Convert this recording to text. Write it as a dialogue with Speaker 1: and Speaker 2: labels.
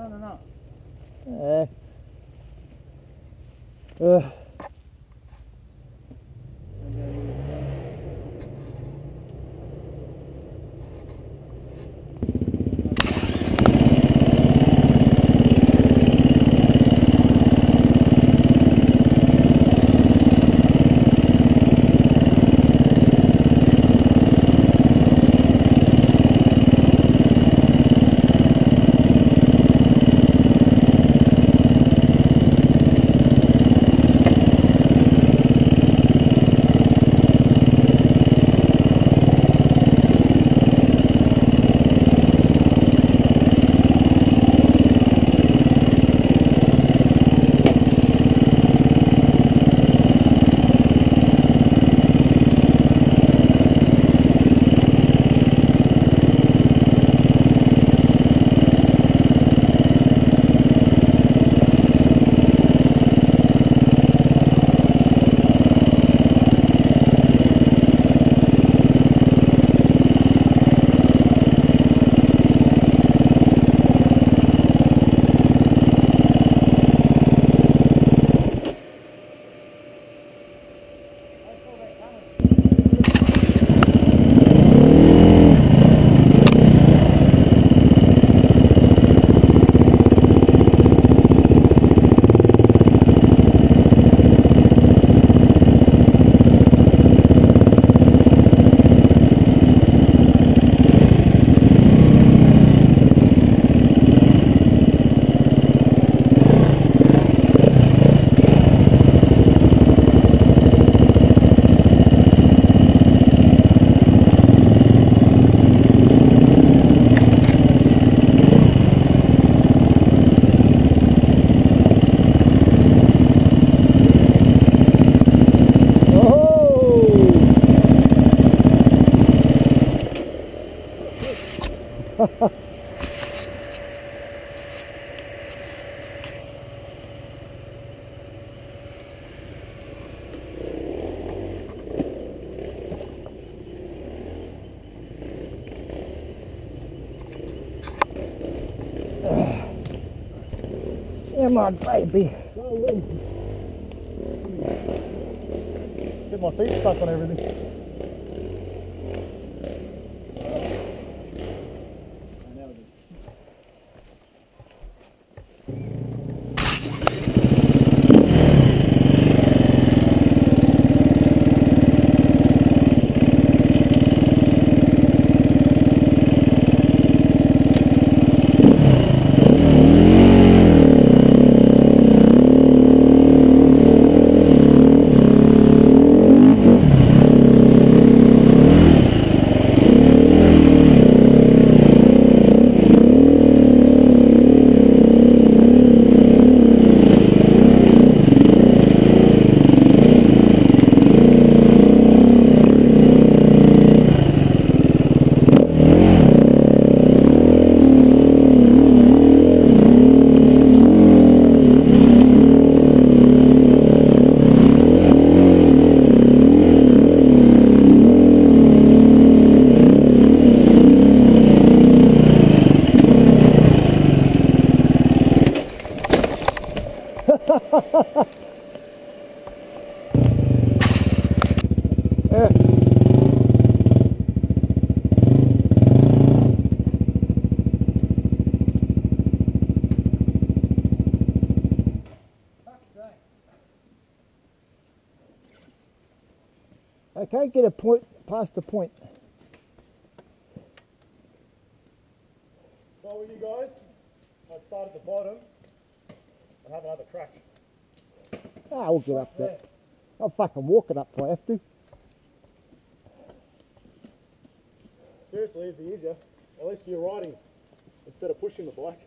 Speaker 1: No, no, no. Uh. Come on, baby.
Speaker 2: Get my feet stuck on everything.
Speaker 1: Okay, get a point past the point.
Speaker 2: So with you guys, I'd start at the bottom and have another crack.
Speaker 1: Ah, we'll get up there. I'll fucking walk it up if I have to.
Speaker 2: Seriously, it'd be easier. At least you're riding instead of pushing the bike.